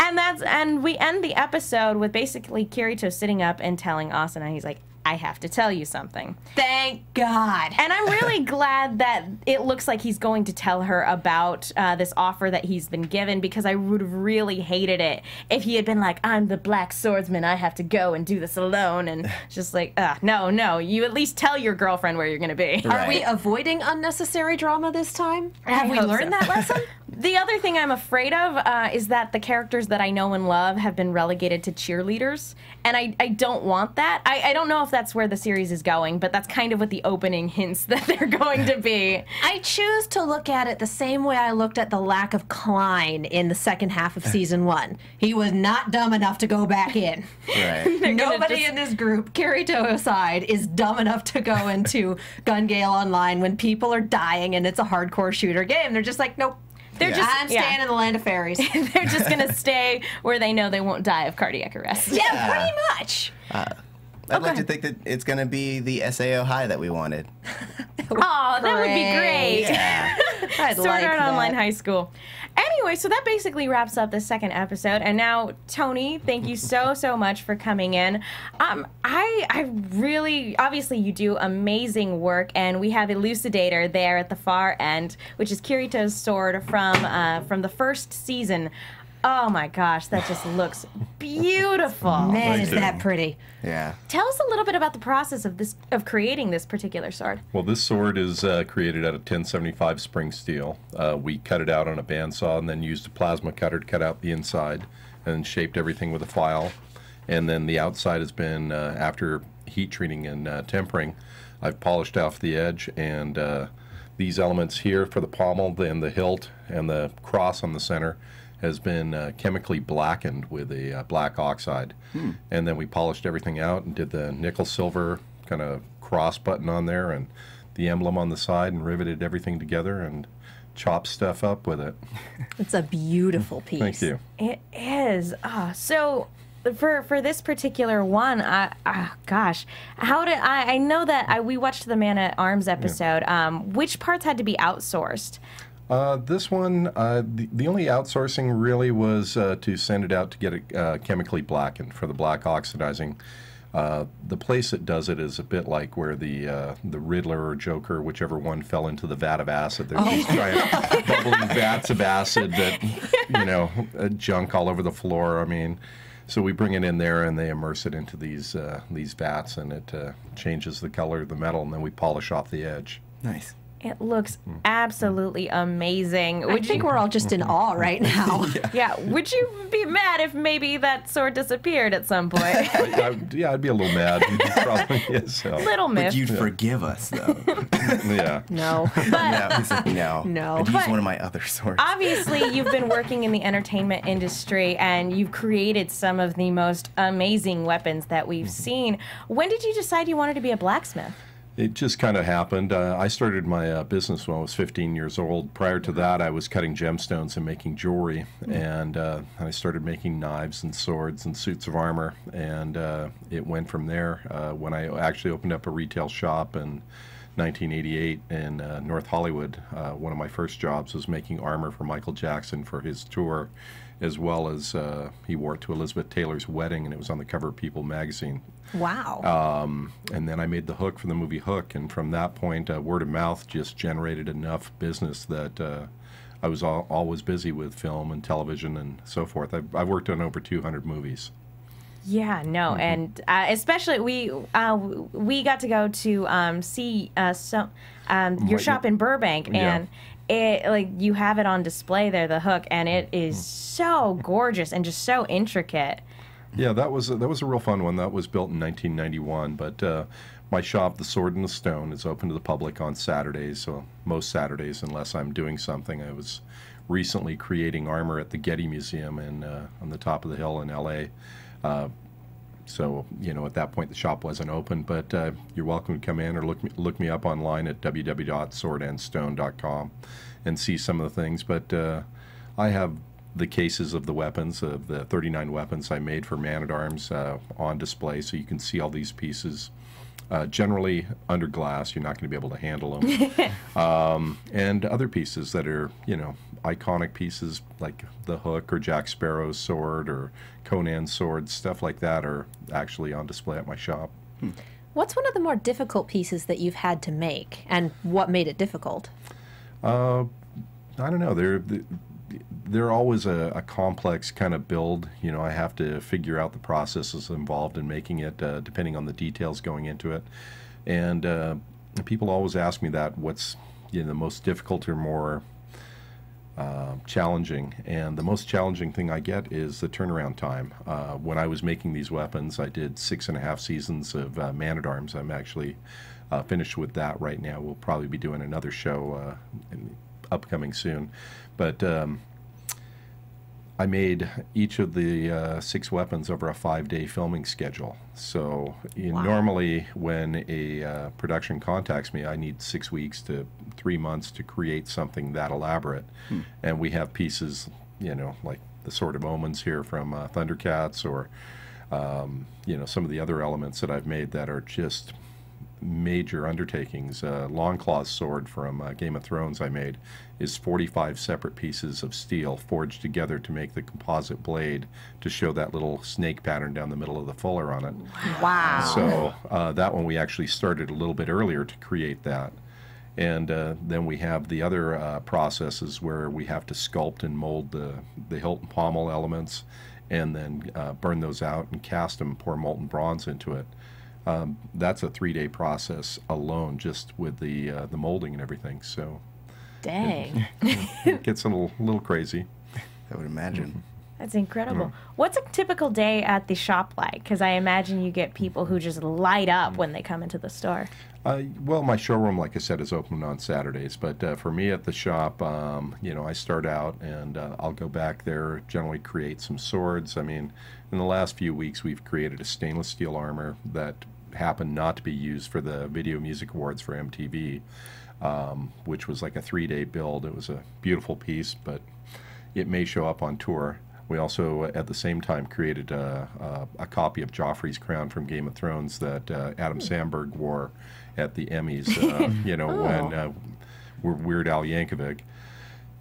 [SPEAKER 2] And that's and we end the episode with basically Kirito sitting up and telling Asuna, he's like, I have to tell you something.
[SPEAKER 4] Thank God.
[SPEAKER 2] And I'm really glad that it looks like he's going to tell her about uh, this offer that he's been given because I would have really hated it if he had been like, I'm the black swordsman, I have to go and do this alone. And just like, uh, no, no, you at least tell your girlfriend where you're going to be.
[SPEAKER 4] Are we avoiding unnecessary drama this time? Have
[SPEAKER 2] I
[SPEAKER 4] we learned
[SPEAKER 2] so.
[SPEAKER 4] that lesson?
[SPEAKER 2] The other thing I'm afraid of uh, is that the characters that I know and love have been relegated to cheerleaders. And I, I don't want that. I, I don't know if that's where the series is going, but that's kind of what the opening hints that they're going to be.
[SPEAKER 4] I choose to look at it the same way I looked at the lack of Klein in the second half of season one. He was not dumb enough to go back in.
[SPEAKER 3] Right.
[SPEAKER 4] Nobody
[SPEAKER 2] just-
[SPEAKER 4] in this group, Kirito aside, is dumb enough to go into Gun Gale Online when people are dying and it's a hardcore shooter game. They're just like, nope.
[SPEAKER 2] They're
[SPEAKER 3] Yeah.
[SPEAKER 2] just
[SPEAKER 4] I'm
[SPEAKER 2] yeah.
[SPEAKER 4] staying in the land of fairies.
[SPEAKER 2] they're just gonna stay where they know they won't die of cardiac arrest.
[SPEAKER 4] yeah, pretty much.
[SPEAKER 3] Uh, I'd like to think that it's gonna be the Sao high that we wanted.
[SPEAKER 2] Oh, that would be
[SPEAKER 4] Great.
[SPEAKER 2] great.
[SPEAKER 3] Yeah.
[SPEAKER 4] I'd
[SPEAKER 2] Sword
[SPEAKER 4] like
[SPEAKER 2] Art
[SPEAKER 4] that.
[SPEAKER 2] Online High School. Anyway, so that basically wraps up the second episode. And now, Tony, thank you so so much for coming in. Um, I I really obviously you do amazing work, and we have Elucidator there at the far end, which is Kirito's sword from uh, from the first season. Oh my gosh, that just looks beautiful.
[SPEAKER 4] Man, is that pretty.
[SPEAKER 3] Yeah.
[SPEAKER 2] Tell us a little bit about the process of this of creating this particular sword.
[SPEAKER 5] Well, this sword is uh, created out of 1075 spring steel. Uh, we cut it out on a bandsaw and then used a plasma cutter to cut out the inside and shaped everything with a file. And then the outside has been, uh, after heat treating and uh, tempering, I've polished off the edge and uh, these elements here for the pommel and the hilt and the cross on the center has been uh, chemically blackened with a uh, black oxide. And then we polished everything out and did the nickel silver kind of cross button on there and the emblem on the side and riveted everything together and chopped stuff up with it.
[SPEAKER 4] It's a beautiful piece.
[SPEAKER 5] Thank you.
[SPEAKER 2] It is. Ah, so for for this particular one, I, ah, gosh, how did I? I know that I we watched the Man at Arms episode. Um, which parts had to be outsourced?
[SPEAKER 5] Uh, this one, uh, the, the only outsourcing really was uh, to send it out to get it uh, chemically blackened for the black oxidizing. Uh, the place that does it is a bit like where the uh, the Riddler or Joker, whichever one, fell into the vat of acid. There's these giant bubbling vats of acid that, you know, uh, junk all over the floor. I mean, so we bring it in there and they immerse it into these uh, these vats, and it uh, changes the color of the metal, and then we polish off the edge.
[SPEAKER 3] Nice.
[SPEAKER 2] It looks absolutely amazing.
[SPEAKER 4] I
[SPEAKER 2] Would
[SPEAKER 4] think
[SPEAKER 2] you?
[SPEAKER 4] we're all just in awe right now.
[SPEAKER 2] Yeah. Would you be mad if maybe that sword disappeared at some point?
[SPEAKER 5] I, I, yeah, I'd be a little mad. Probably, yeah, so,
[SPEAKER 2] Little
[SPEAKER 3] But you'd forgive us, though.
[SPEAKER 5] yeah.
[SPEAKER 4] No.
[SPEAKER 3] no, he's like, no.
[SPEAKER 4] No.
[SPEAKER 3] I'd use
[SPEAKER 2] But-
[SPEAKER 3] one of my other swords.
[SPEAKER 2] Obviously, you've been working in the entertainment industry and you've created some of the most amazing weapons that we've mm-hmm. seen. When did you decide you wanted to be a blacksmith?
[SPEAKER 5] It just kind of happened. Uh, I started my uh, business when I was 15 years old. Prior to that, I was cutting gemstones and making jewelry, and uh, I started making knives and swords and suits of armor. And uh, it went from there. Uh, when I actually opened up a retail shop in 1988 in uh, North Hollywood, uh, one of my first jobs was making armor for Michael Jackson for his tour, as well as uh, he wore it to Elizabeth Taylor's wedding, and it was on the cover of People magazine.
[SPEAKER 4] Wow.
[SPEAKER 5] And then I made the hook for the movie Hook, and from that point, uh, word of mouth just generated enough business that uh, I was al- always busy with film and television and so forth. I've, I've worked on over 200 movies.
[SPEAKER 2] Yeah, no, and uh, especially we uh, we got to go to um, see uh, some um, your
[SPEAKER 5] What-
[SPEAKER 2] shop in Burbank,
[SPEAKER 5] Yeah.
[SPEAKER 2] and it like you have it on display there, the hook, and it is so gorgeous and just so intricate.
[SPEAKER 5] Yeah, that was a, that was a real fun one. That was built in 1991. But uh, my shop, The Sword and the Stone, is open to the public on Saturdays. So most Saturdays, unless I'm doing something. I was recently creating armor at the Getty Museum in uh, on the top of the hill in L.A. Uh, so you know, at that point, the shop wasn't open. But uh, you're welcome to come in or look me, look me up online at www.swordandstone.com and see some of the things. But uh, I have the cases of the weapons, of the 39 weapons I made for Man at Arms uh, on display, so you can see all these pieces. Uh, generally under glass, you're not going to be able to handle them. um, and other pieces that are, you know, iconic pieces like the Hook or Jack Sparrow's sword or Conan's sword, stuff like that are actually on display at my shop.
[SPEAKER 4] What's one of the more difficult pieces that you've had to make, and what made it difficult?
[SPEAKER 5] I don't know. They're they're always a, a complex kind of build. You know, I have to figure out the processes involved in making it, uh, depending on the details going into it. And uh, people always ask me that what's you know the most difficult or more uh, challenging. And the most challenging thing I get is the turnaround time. Uh, when I was making these weapons, I did six and a half seasons of uh, Man at Arms. I'm actually uh, finished with that right now. We'll probably be doing another show in, upcoming soon. But um, I made each of the uh, six weapons over a five-day filming schedule. So you normally, when a uh, production contacts me, I need six weeks to three months to create something that elaborate. And we have pieces, you know, like the Sword of Omens here from uh, Thundercats, or um, you know, some of the other elements that I've made that are just major undertakings. Uh, Longclaw's sword from uh, Game of Thrones I made is 45 separate pieces of steel forged together to make the composite blade to show that little snake pattern down the middle of the fuller on it.
[SPEAKER 4] Wow.
[SPEAKER 5] So uh, that one we actually started a little bit earlier to create that. And uh, then we have the other uh, processes where we have to sculpt and mold the, the hilt and pommel elements and then uh, burn those out and cast them, pour molten bronze into it. Um, that's a three day process alone, just with the, uh, the molding and everything. So
[SPEAKER 4] Dang.
[SPEAKER 5] it gets a little, little crazy.
[SPEAKER 3] I would imagine.
[SPEAKER 2] That's incredible. What's a typical day at the shop like? Because I imagine you get people who just light up when they come into the store.
[SPEAKER 5] Uh, well, my showroom, like I said, is open on Saturdays. But uh, for me at the shop, um, you know, I start out and uh, I'll go back there, generally create some swords. I mean, in the last few weeks, we've created a stainless steel armor that happened not to be used for the Video Music Awards for MTV, um, which was like a three day build. It was a beautiful piece, but it may show up on tour. We also, at the same time, created a, a, a copy of Joffrey's crown from Game of Thrones that uh, Adam Samberg wore at the Emmys. Uh, you know, when uh, Weird Al Yankovic,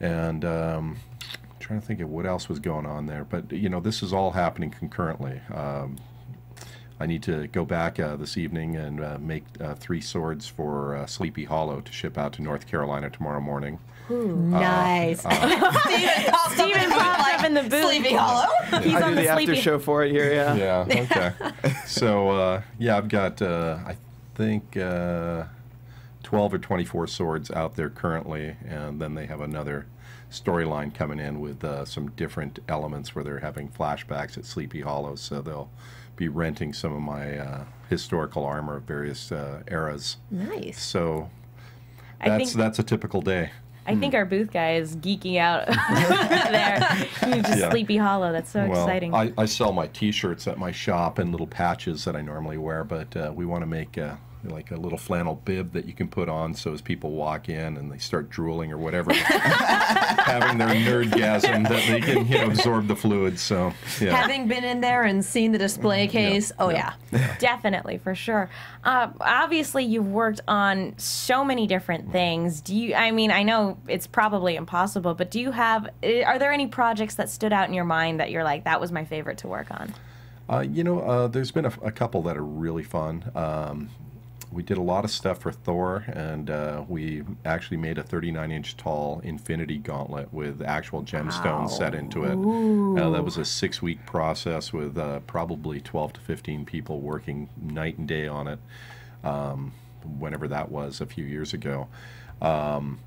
[SPEAKER 5] and um, I'm trying to think of what else was going on there. But you know, this is all happening concurrently. Um, I need to go back uh, this evening and uh, make uh, three swords for uh, Sleepy Hollow to ship out to North Carolina tomorrow morning.
[SPEAKER 4] nice.
[SPEAKER 2] Steven popped up in the booth.
[SPEAKER 4] Sleepy Hollow.
[SPEAKER 2] He's
[SPEAKER 6] I
[SPEAKER 2] on
[SPEAKER 6] do
[SPEAKER 2] the
[SPEAKER 6] the after show for it here. Yeah.
[SPEAKER 5] Yeah. Okay. so uh, yeah, I've got uh, I think uh, twelve or twenty-four swords out there currently, and then they have another storyline coming in with uh, some different elements where they're having flashbacks at Sleepy Hollow. So they'll be renting some of my uh, historical armor of various uh, eras.
[SPEAKER 4] Nice.
[SPEAKER 5] So that's
[SPEAKER 2] think-
[SPEAKER 5] that's a typical day.
[SPEAKER 2] I think our booth guy is geeking out there. Just
[SPEAKER 5] Yeah.
[SPEAKER 2] Sleepy Hollow. That's so
[SPEAKER 5] Well,
[SPEAKER 2] exciting.
[SPEAKER 5] I, I sell my T-shirts at my shop and little patches that I normally wear, but uh, we want to make uh, like a little flannel bib that you can put on, so as people walk in and they start drooling or whatever, having their nerdgasm, that they can you know absorb the fluids. So yeah,
[SPEAKER 4] Having been in there and seen the display case, oh yeah.
[SPEAKER 2] Definitely, for sure. Uh, obviously, you've worked on so many different things. Do you? I mean, I know it's probably impossible, but do you have? eh, Are there any projects that stood out in your mind that you're like, that was my favorite to work on?
[SPEAKER 5] Uh, you know, uh, there's been a, a couple that are really fun. Um, we did a lot of stuff for Thor, and uh, we actually made a 39 inch tall Infinity Gauntlet with actual gemstones set into it. Uh, that was a six week process with uh, probably 12 to 15 people working night and day on it, um, whenever that was a few years ago. Um,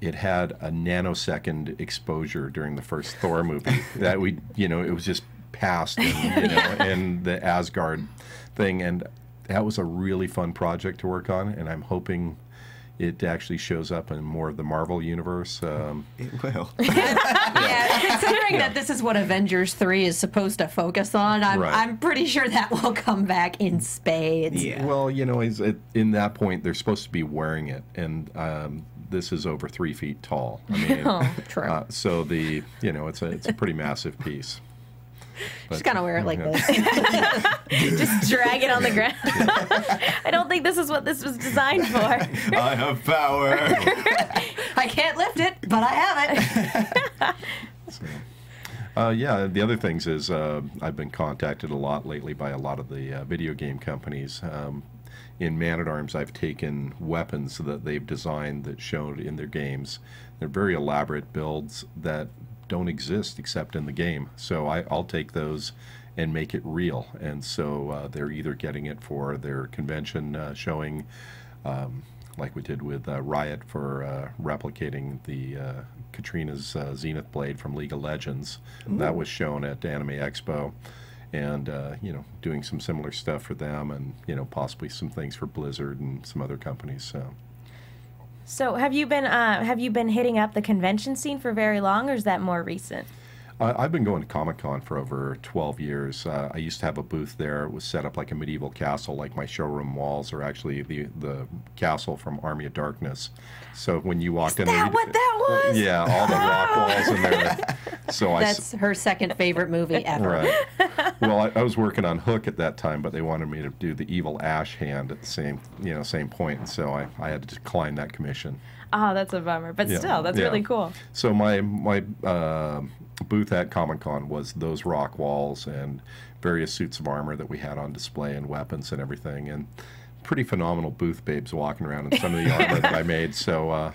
[SPEAKER 5] it had a nanosecond exposure during the first Thor movie that we, you know, it was just passed, and, you know, and the Asgard thing, and that was a really fun project to work on, and I'm hoping it actually shows up in more of the Marvel universe. Um,
[SPEAKER 3] It will.
[SPEAKER 4] Yeah, considering that this is what Avengers 3 is supposed to focus on, I'm,
[SPEAKER 5] Right.
[SPEAKER 4] I'm pretty sure that will come back in spades.
[SPEAKER 3] Yeah.
[SPEAKER 5] Well, you know, is it, in that point, they're supposed to be wearing it, and um, this is over three feet tall. I mean,
[SPEAKER 4] Oh, true.
[SPEAKER 5] uh, so the you know, it's a it's a pretty massive piece.
[SPEAKER 4] Just kind of wear it like
[SPEAKER 5] yeah.
[SPEAKER 4] this.
[SPEAKER 2] Just drag it on the ground. I don't think this is what this was designed for.
[SPEAKER 3] I have power.
[SPEAKER 4] I can't lift it, but I have it.
[SPEAKER 5] Uh, yeah, the other things is uh, I've been contacted a lot lately by a lot of the uh, video game companies. Um, in Man at Arms, I've taken weapons that they've designed that showed in their games. They're very elaborate builds that don't exist except in the game. So I, I'll take those and make it real. And so uh, they're either getting it for their convention uh, showing. Um, like we did with uh, Riot for uh, replicating the uh, Katrina's uh, Zenith blade from League of Legends. That was shown at Anime Expo, and uh, you know, doing some similar stuff for them, and you know, possibly some things for Blizzard and some other companies. So.
[SPEAKER 2] So, have you been uh, have you been hitting up the convention scene for very long, or is that more recent?
[SPEAKER 5] Uh, I've been going to Comic Con for over 12 years. Uh, I used to have a booth there. It was set up like a medieval castle, like my showroom walls are actually the, the castle from Army of Darkness. So when you walk in
[SPEAKER 4] that
[SPEAKER 5] there,
[SPEAKER 4] what that was?
[SPEAKER 5] Yeah, all the rock walls in there. So I,
[SPEAKER 4] That's her second favorite movie ever.
[SPEAKER 5] Right. well, I, I was working on Hook at that time, but they wanted me to do the evil Ash hand at the same, you know, same point, and so I, I had to decline that commission.
[SPEAKER 2] Oh, that's a bummer, but
[SPEAKER 5] Yeah,
[SPEAKER 2] still, that's
[SPEAKER 5] yeah.
[SPEAKER 2] really cool.
[SPEAKER 5] So my my uh, booth at Comic Con was those rock walls and various suits of armor that we had on display and weapons and everything. And pretty phenomenal booth babes walking around in some of the armor that I made. So uh,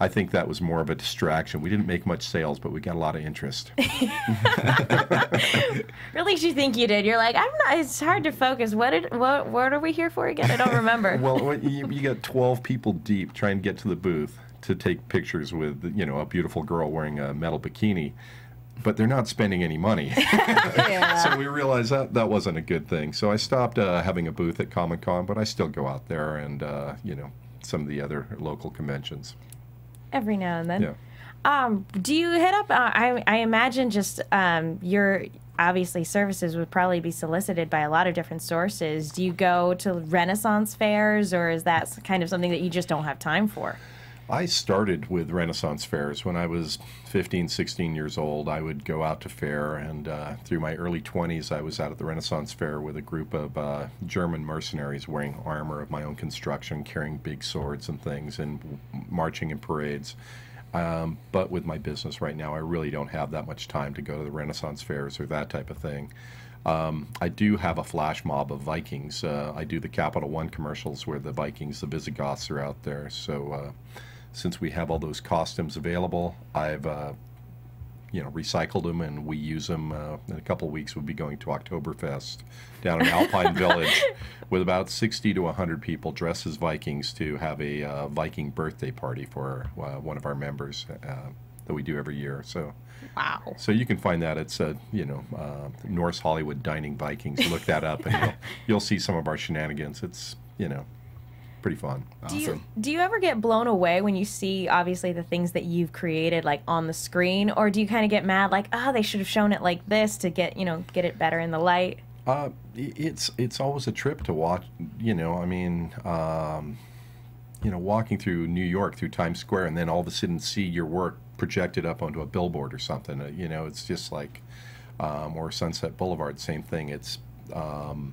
[SPEAKER 5] I think that was more of a distraction. We didn't make much sales, but we got a lot of interest.
[SPEAKER 2] Really, you think you did? You're like, I'm not. It's hard to focus. What did? What? What are we here for again? I don't remember.
[SPEAKER 5] well, you, you got 12 people deep trying to get to the booth to take pictures with, you know, a beautiful girl wearing a metal bikini, but they're not spending any money. so we realized that that wasn't a good thing. So I stopped uh, having a booth at Comic Con, but I still go out there and, uh, you know, some of the other local conventions.
[SPEAKER 2] Every now and then.
[SPEAKER 5] Yeah.
[SPEAKER 2] Um, do you hit up? Uh, I I imagine just um, your obviously services would probably be solicited by a lot of different sources. Do you go to Renaissance fairs, or is that kind of something that you just don't have time for?
[SPEAKER 5] I started with Renaissance fairs when I was 15, 16 years old. I would go out to fair, and uh, through my early 20s, I was out at the Renaissance fair with a group of uh, German mercenaries wearing armor of my own construction, carrying big swords and things, and marching in parades. Um, but with my business right now, I really don't have that much time to go to the Renaissance fairs or that type of thing. Um, I do have a flash mob of Vikings. Uh, I do the Capital One commercials where the Vikings, the Visigoths, are out there. So uh, since we have all those costumes available, I've uh, you know recycled them and we use them. Uh, in a couple of weeks, we'll be going to Oktoberfest down in Alpine Village with about 60 to 100 people dressed as Vikings to have a uh, Viking birthday party for uh, one of our members uh, that we do every year. So.
[SPEAKER 2] Wow.
[SPEAKER 5] So you can find that it's a, you know uh, Norse Hollywood Dining Vikings. Look that up, and you'll, you'll see some of our shenanigans. It's you know pretty fun.
[SPEAKER 2] Do you do you ever get blown away when you see obviously the things that you've created like on the screen, or do you kind of get mad like, oh, they should have shown it like this to get you know get it better in the light?
[SPEAKER 5] Uh, it's it's always a trip to watch. You know, I mean, um, you know, walking through New York through Times Square, and then all of a sudden see your work projected up onto a billboard or something. Uh, you know, it's just like, um, or Sunset Boulevard, same thing. It's, um,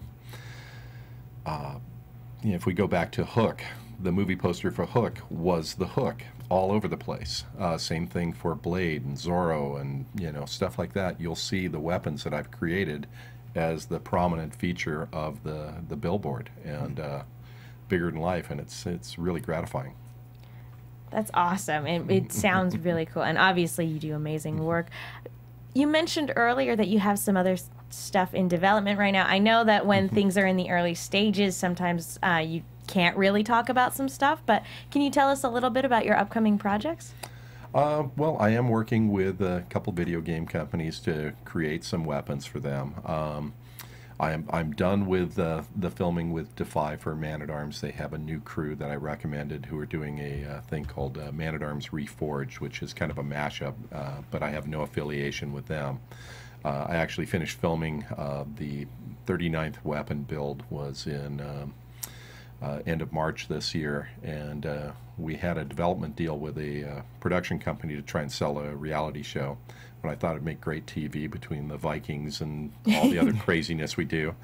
[SPEAKER 5] uh, you know, if we go back to Hook, the movie poster for Hook was the Hook all over the place. Uh, same thing for Blade and Zorro and you know stuff like that. You'll see the weapons that I've created as the prominent feature of the the billboard and uh, bigger than life, and it's it's really gratifying.
[SPEAKER 2] That's awesome. It, it sounds really cool. And obviously, you do amazing work. You mentioned earlier that you have some other stuff in development right now. I know that when things are in the early stages, sometimes uh, you can't really talk about some stuff, but can you tell us a little bit about your upcoming projects?
[SPEAKER 5] Uh, well, I am working with a couple video game companies to create some weapons for them. Um, I am I'm done with uh, the filming with Defy for Man at Arms. They have a new crew that I recommended who are doing a uh, thing called uh, Man at Arms Reforged, which is kind of a mashup, uh, but I have no affiliation with them. Uh, I actually finished filming uh, the 39th weapon build was in. Um, uh, end of March this year, and uh, we had a development deal with a uh, production company to try and sell a reality show. But I thought it'd make great TV between the Vikings and all the other craziness we do.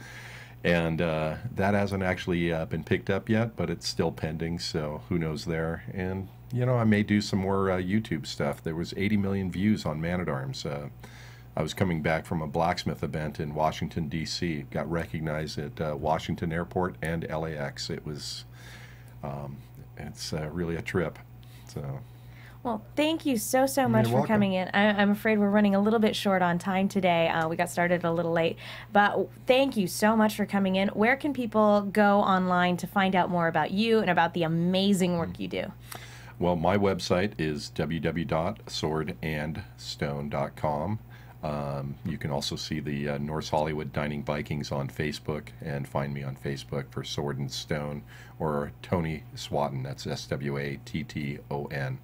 [SPEAKER 5] And uh, that hasn't actually uh, been picked up yet, but it's still pending, so who knows there. And, you know, I may do some more uh, YouTube stuff. There was 80 million views on Man at Arms. I was coming back from a blacksmith event in Washington, D.C., got recognized at uh, Washington Airport and LAX. It was, um, it's uh, really a trip. So,
[SPEAKER 2] Well, thank you so, so much for
[SPEAKER 5] welcome.
[SPEAKER 2] coming in. I, I'm afraid we're running a little bit short on time today. Uh, we got started a little late, but thank you so much for coming in. Where can people go online to find out more about you and about the amazing work you do?
[SPEAKER 5] well, my website is www.swordandstone.com. Um, you can also see the uh, Norse Hollywood Dining Vikings on Facebook and find me on Facebook for Sword and Stone or Tony Swatton. That's S W A T T O N.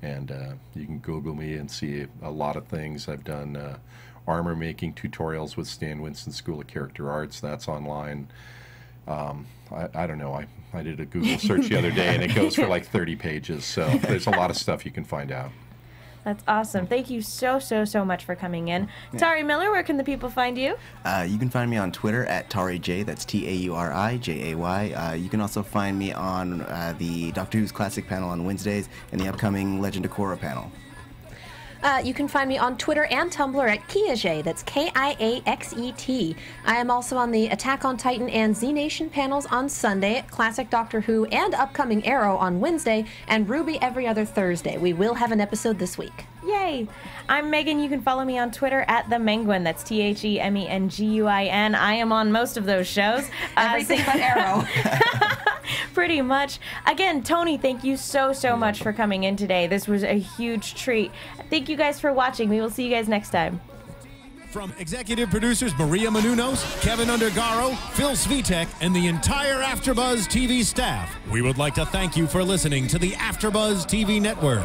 [SPEAKER 5] And uh, you can Google me and see a lot of things. I've done uh, armor making tutorials with Stan Winston School of Character Arts. That's online. Um, I, I don't know. I, I did a Google search the other day and it goes for like 30 pages. So there's a lot of stuff you can find out.
[SPEAKER 2] That's awesome. Thank you so, so, so much for coming in. Tauri Miller, where can the people find you?
[SPEAKER 3] Uh, you can find me on Twitter at Tauri J. That's T A U R I J A Y. Uh, you can also find me on uh, the Doctor Who's Classic panel on Wednesdays and the upcoming Legend of Korra panel.
[SPEAKER 4] Uh, you can find me on Twitter and Tumblr at Kiaxet. That's K I A X E T. I am also on the Attack on Titan and Z Nation panels on Sunday, Classic Doctor Who and upcoming Arrow on Wednesday, and RWBY every other Thursday. We will have an episode this week.
[SPEAKER 2] Yay! I'm Megan. You can follow me on Twitter at the Menguin. That's T H E M E N G U I N. I am on most of those shows. Uh,
[SPEAKER 4] Everything but Arrow.
[SPEAKER 2] pretty much. Again, Tony, thank you so, so much for coming in today. This was a huge treat. Thank you guys for watching. We will see you guys next time.
[SPEAKER 1] From executive producers Maria Menounos, Kevin Undergaro, Phil Svitek, and the entire AfterBuzz TV staff, we would like to thank you for listening to the AfterBuzz TV network.